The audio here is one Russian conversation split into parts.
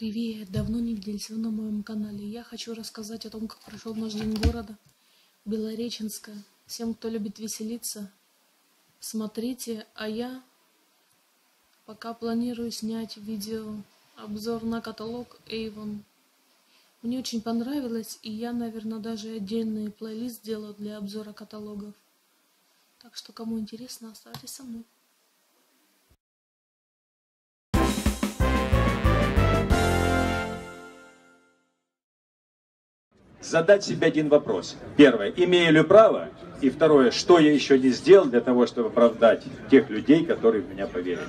Привет! Давно не виделись вы на моем канале. Я хочу рассказать о том, как прошел наш день города Белореченска. Всем, кто любит веселиться, смотрите. А я пока планирую снять видео обзор на каталог Avon. Мне очень понравилось, и я, наверное, даже отдельный плейлист сделаю для обзора каталогов. Так что, кому интересно, оставайтесь со мной. Задать себе один вопрос. Первое, имею ли право? И второе, что я еще не сделал для того, чтобы оправдать тех людей, которые в меня поверили.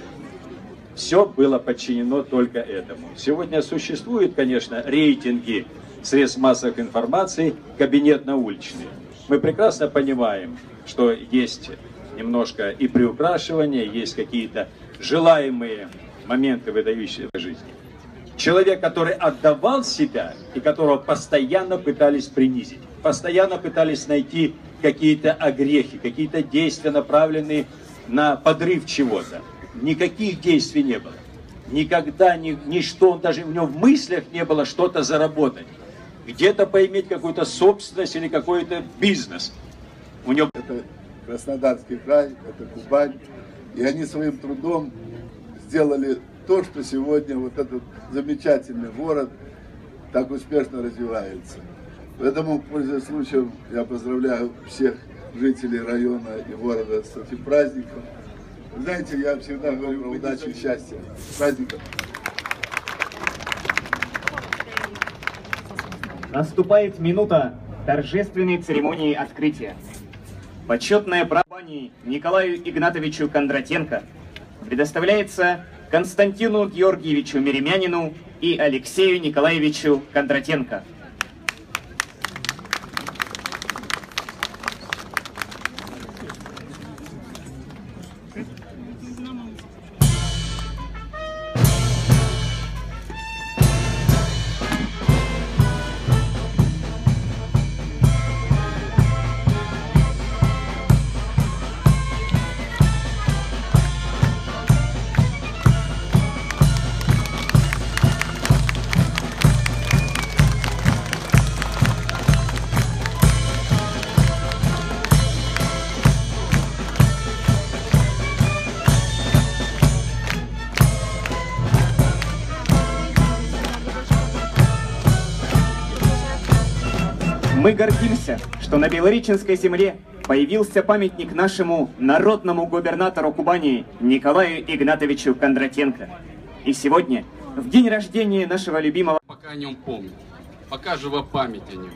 Все было подчинено только этому. Сегодня существуют, конечно, рейтинги средств массовой информации, кабинетно-уличные. Мы прекрасно понимаем, что есть немножко и приукрашивания, есть какие-то желаемые моменты, выдающиеся жизни. Человек, который отдавал себя и которого постоянно пытались принизить, постоянно пытались найти какие-то огрехи, какие-то действия, направленные на подрыв чего-то. Никаких действий не было. Никогда, ни, ничто, он даже у него в мыслях не было что-то заработать. Где-то поиметь какую-то собственность или какой-то бизнес. У него... Это Краснодарский край, это Кубань. И они своим трудом сделали то, что сегодня вот этот замечательный город так успешно развивается. Поэтому, пользуясь случаем, я поздравляю всех жителей района и города с этим праздником. Знаете, я всегда говорю про удачу и счастье. С праздником! Наступает минута торжественной церемонии открытия. Почетное право Николаю Игнатовичу Кондратенко предоставляется Константину Георгиевичу Меремянину и Алексею Николаевичу Кондратенко. Мы гордимся, что на Белореченской земле появился памятник нашему народному губернатору Кубани Николаю Игнатовичу Кондратенко. И сегодня, в день рождения нашего любимого... Пока о нем помню, пока жива память о нем.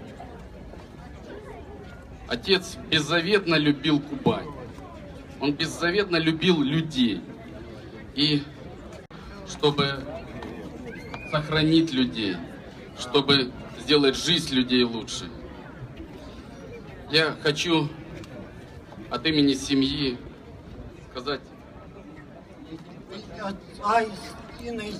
Отец беззаветно любил Кубань. Он беззаветно любил людей. И чтобы сохранить людей, чтобы сделать жизнь людей лучше, я хочу от имени семьи сказать... Отца и Сына и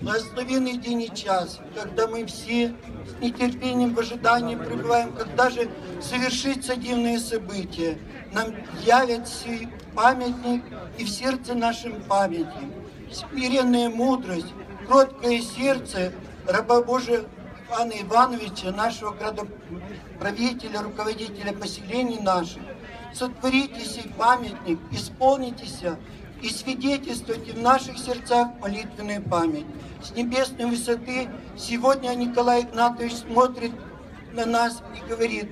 благословенный день и час, когда мы все с нетерпением в ожидании пребываем, когда же совершится дивное событие. Нам явится памятник и в сердце нашем памяти. Смиренная мудрость, кроткое сердце раба Божия Ивана Ивановича, нашего градоправителя, руководителя поселений наших, сотворите сей памятник, исполнитесь и свидетельствуйте в наших сердцах молитвенную память. С небесной высоты сегодня Николай Игнатович смотрит на нас и говорит,